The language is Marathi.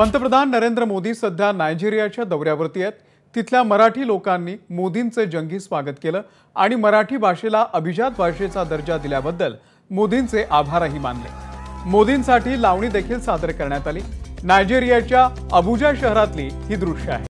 पंतप्रधान नरेंद्र मोदी सध्या नायजेरियाच्या दौऱ्यावरती आहेत. तिथल्या मराठी लोकांनी मोदींचे जंगी स्वागत केलं आणि मराठी भाषेला अभिजात भाषेचा दर्जा दिल्याबद्दल मोदींचे आभारही मानले. मोदींसाठी लावणी देखील सादर करण्यात आली. नायजेरियाच्या अबुजा शहरातली ही दृश्य आहे.